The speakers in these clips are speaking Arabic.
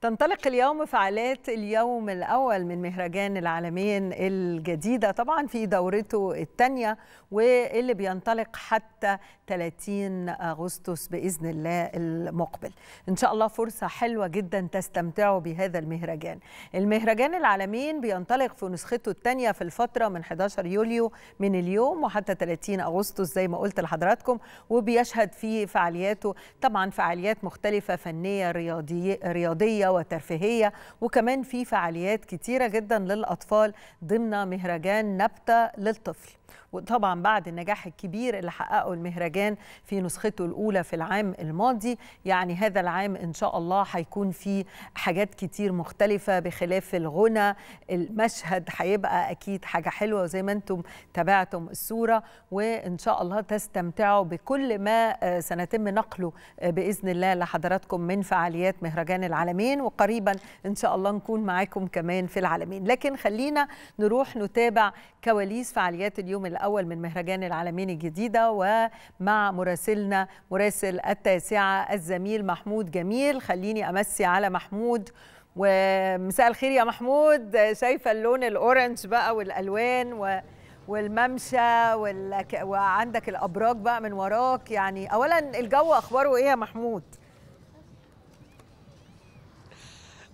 تنطلق اليوم فعاليات اليوم الأول من مهرجان العالمين الجديدة طبعا في دورته الثانية واللي بينطلق حتى 30 أغسطس بإذن الله المقبل. إن شاء الله فرصة حلوة جدا تستمتعوا بهذا المهرجان. المهرجان العالمين بينطلق في نسخته الثانية في الفترة من 11 يوليو من اليوم وحتى 30 أغسطس زي ما قلت لحضراتكم وبيشهد فيه فعالياته طبعا فعاليات مختلفة فنية رياضية, رياضية وترفيهية وكمان في فعاليات كتيرة جدا للأطفال ضمن مهرجان نبتة للطفل. وطبعا بعد النجاح الكبير اللي حققه المهرجان في نسخته الأولى في العام الماضي يعني هذا العام إن شاء الله هيكون في حاجات كتير مختلفة بخلاف الغنى. المشهد هيبقى أكيد حاجة حلوة وزي ما أنتم تابعتم الصورة وإن شاء الله تستمتعوا بكل ما سنتم نقله بإذن الله لحضراتكم من فعاليات مهرجان العالمين وقريبا إن شاء الله نكون معاكم كمان في العالمين. لكن خلينا نروح نتابع كواليس فعاليات اليوم الأول من مهرجان العالمين الجديدة ومع مراسلنا مراسل التاسعة الزميل محمود جميل. خليني أمسي على محمود. ومساء الخير يا محمود. شايفة اللون الأورنج بقى والألوان و والممشى والك... وعندك الأبراج بقى من وراك. يعني أولا الجو أخباره إيه يا محمود؟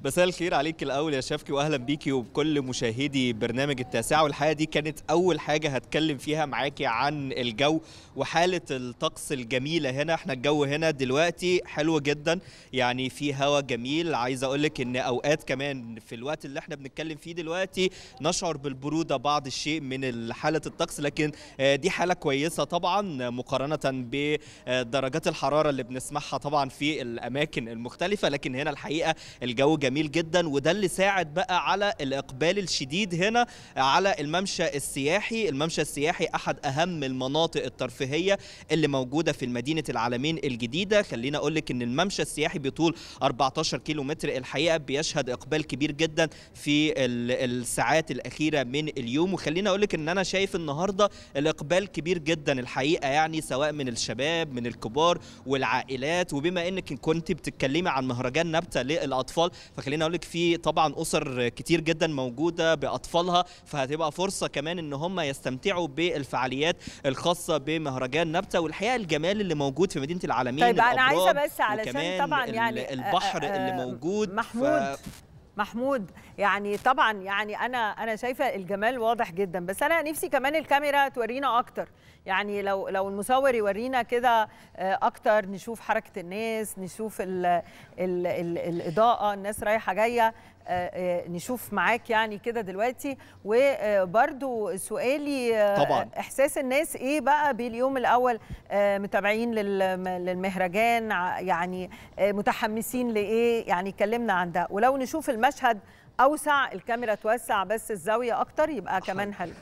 مساء الخير عليك الأول يا شفكي واهلا بيكي وبكل مشاهدي برنامج التاسعة. والحقيقة دي كانت أول حاجة هتكلم فيها معاكي عن الجو وحالة الطقس الجميلة هنا. إحنا الجو هنا دلوقتي حلو جدا يعني في هواء جميل. عايز أقول لك إن أوقات كمان في الوقت اللي إحنا بنتكلم فيه دلوقتي نشعر بالبرودة بعض الشيء من حالة الطقس. لكن دي حالة كويسة طبعا مقارنة بدرجات الحرارة اللي بنسمعها طبعا في الأماكن المختلفة. لكن هنا الحقيقة الجو جميل جميل جدا وده اللي ساعد بقى على الإقبال الشديد هنا على الممشى السياحي. الممشى السياحي أحد أهم المناطق الترفيهية اللي موجودة في مدينة العالمين الجديدة. خلينا أقول لك إن الممشى السياحي بطول 14 كيلو متر الحقيقة بيشهد إقبال كبير جدا في الساعات الأخيرة من اليوم. وخلينا أقول لك إن أنا شايف النهارده الإقبال كبير جدا الحقيقة يعني سواء من الشباب من الكبار والعائلات. وبما إنك كنت بتتكلمي عن مهرجان نبتة للأطفال فخليني أقول لك في طبعا أسر كتير جدا موجودة بأطفالها فهتبقى فرصة كمان إن هم يستمتعوا بالفعاليات الخاصة بمهرجان نبتة والحقيقة الجمال اللي موجود في مدينة العالمين طيب أنا عايزة بس علشان طبعا يعني البحر اللي موجود محمود. ف... محمود. يعني طبعا يعني أنا أنا شايفة الجمال واضح جدا. بس أنا نفسي كمان الكاميرا تورينا أكتر. يعني لو لو المصور يورينا كده أكتر نشوف حركة الناس نشوف ال ال ال الإضاءة الناس رايحة جاية. نشوف معاك يعني كده دلوقتي. وبرده سؤالي طبعا. إحساس الناس إيه بقى باليوم الأول؟ متابعين للمهرجان يعني متحمسين لإيه؟ يعني اتكلمنا عن ده. ولو نشوف المشهد أوسع الكاميرا توسع بس الزاوية أكتر يبقى كمان حلو.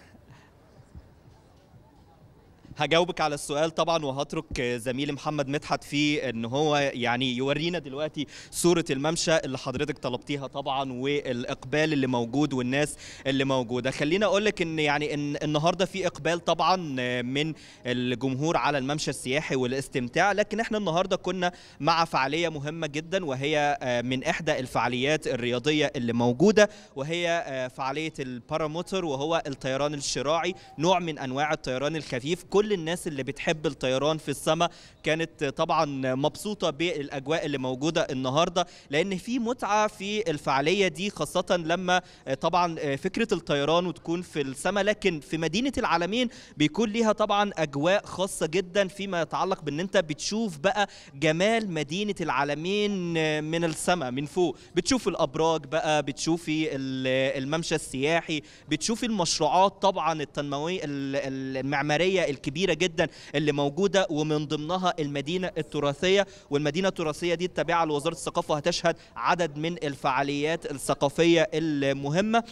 هجاوبك على السؤال طبعا وهترك زميلي محمد مدحت في إن هو يعني يورينا دلوقتي صورة الممشى اللي حضرتك طلبتيها طبعا والإقبال اللي موجود والناس اللي موجودة. خلينا أقول لك إن يعني إن النهارده في إقبال طبعا من الجمهور على الممشى السياحي والاستمتاع لكن إحنا النهارده كنا مع فعالية مهمة جدا وهي من إحدى الفعاليات الرياضية اللي موجودة وهي فعالية الباراموتر وهو الطيران الشراعي نوع من أنواع الطيران الخفيف. كل الناس اللي بتحب الطيران في السماء كانت طبعا مبسوطة بالأجواء اللي موجودة النهارده لأن في متعة في الفعالية دي خاصة لما طبعا فكرة الطيران وتكون في السماء لكن في مدينة العالمين بيكون ليها طبعا أجواء خاصة جدا فيما يتعلق بإن أنت بتشوف بقى جمال مدينة العالمين من السماء من فوق. بتشوف الأبراج بقى بتشوفي الممشى السياحي بتشوفي المشروعات طبعا التنموية المعمارية الكبيرة جدا اللي موجودة ومن ضمنها المدينة التراثية والمدينة التراثية دي التابعة لوزارة الثقافة هتشهد عدد من الفعاليات الثقافية المهمة.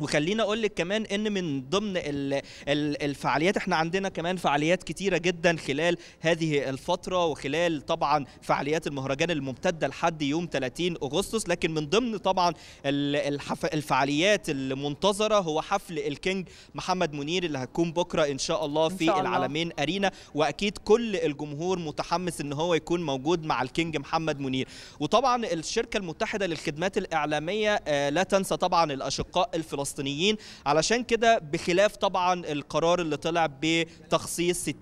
وخلينا أقول لك كمان إن من ضمن ال ال الفعاليات إحنا عندنا كمان فعاليات كتيرة جدا خلال هذه الفترة وخلال طبعا فعاليات المهرجان الممتدة لحد يوم 30 أغسطس. لكن من ضمن طبعا الحف الفعاليات المنتظرة هو حفل ال King محمد منير اللي هتكون بكرة إن شاء الله في شاء الله. العلمين Arena. وأكيد كل الجمهور متحمس إن هو يكون موجود مع ال King محمد منير. وطبعا الشركة المتحدة للخدمات الإعلامية آه، لا تنسى طبعا الأشقاء الفلسطينيين علشان كده بخلاف طبعا القرار اللي طلع بتخصيص 60%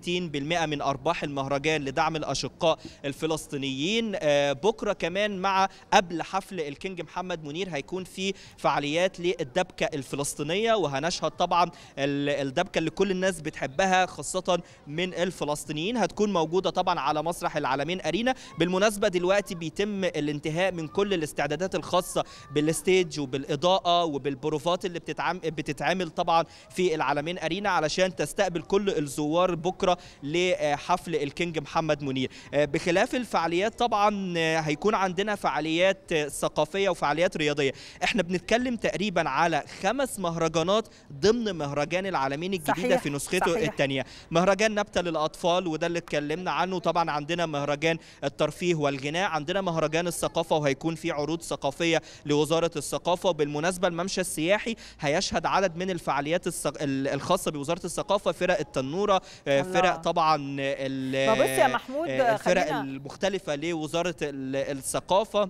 من أرباح المهرجان لدعم الأشقاء الفلسطينيين آه، بكرة كمان مع قبل حفل الكينج محمد منير هيكون في فعاليات للدبكة الفلسطينية وهنشهد طبعا ال- الدبكة اللي كل الناس بتحبها خاصة من الفلسطينيين. هتكون موجودة طبعا على مسرح العالمين أرينا. بالمناسبة دلوقتي بيتم الانتهاء من كل الاستعدادات الخاصة بال stage وبالإضاءة وبالبروفات اللي بتتعمل بتتعمل طبعا في العلمين Arena علشان تستقبل كل الزوار بكرة لحفل ال King محمد منير. آه، بخلاف الفعاليات طبعا آه، هيكون عندنا فعاليات آه، ثقافية وفعاليات رياضية. إحنا بنتكلم تقريبا على خمس مهرجانات ضمن مهرجان العلمين الجديدة صحيح، في نسخته صحيح. الثانية مهرجان نبتة للأطفال وده اللي اتكلمنا عنه. طبعا عندنا مهرجان الترفيه والغناء عندنا مهرجان الثقافة وهيكون في عروض ثقافية لوزارة الثقافة. وبالمناسبة الممشى السياحي هيشهد عدد من الفعاليات الخاصة بوزارة الثقافة فرق التنورة آه،. فرق طبعا ال- بص يا محمود، آه، الفرق خلينا- المختلفة لوزارة ال- الثقافة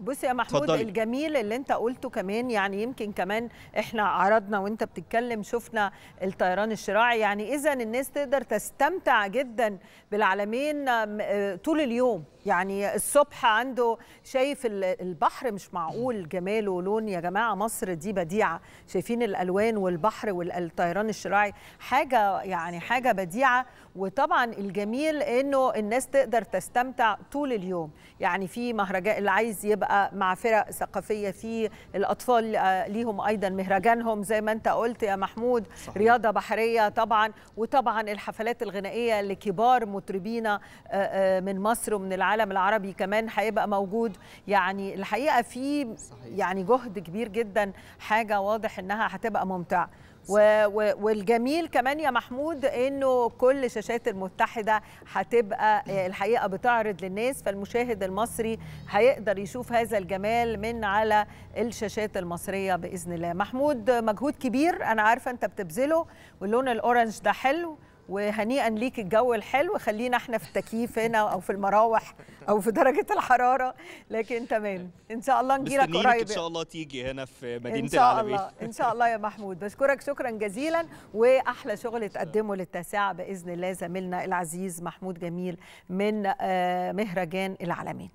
بص يا محمود اتفضلي. الجميل اللي انت قلته كمان يعني يمكن كمان إحنا عرضنا وانت بتتكلم شفنا الطيران الشراعي يعني اذا الناس تقدر تستمتع جدا بالعالمين آه، طول اليوم يعني الصبح عنده شايف ال- البحر مش معقول جماله ولون. يا جماعة مصر دي بديعة. شايفين الألوان والبحر والطيران الشراعي. حاجة يعني حاجة بديعة. وطبعا الجميل إنه الناس تقدر تستمتع طول اليوم. يعني في مهرجان اللي عايز يبقى مع فرق ثقافية. في الأطفال آه، ليهم أيضا مهرجانهم. زي ما أنت قلت يا محمود صحيح. رياضة بحرية طبعا. وطبعا الحفلات الغنائية لكبار مطربينا آه، آه، من مصر ومن العالم. العربي كمان هيبقى موجود. يعني الحقيقة في يعني جهد كبير جدا حاجة واضح إنها هتبقى ممتعة. والجميل كمان يا محمود إنه كل شاشات المتحدة هتبقى آه، الحقيقة بتعرض للناس فالمشاهد المصري هيقدر يشوف هذا الجمال من على الشاشات المصرية بإذن الله. محمود مجهود كبير أنا عارفة أنت بتبذله واللون الأورنج ده حلو وهنيئا ليك الجو الحلو. خلينا إحنا في التكييف هنا أو في المراوح أو في درجة الحرارة. لكن تمام. إن شاء الله نجيلك قريب إن شاء الله تيجي هنا في مدينة ان شاء العالمين الله. إن شاء الله يا محمود. بشكرك شكرا جزيلا. وأحلى شغل تقدمه للتاسعة بإذن الله زميلنا العزيز محمود جميل من آه، مهرجان العالمين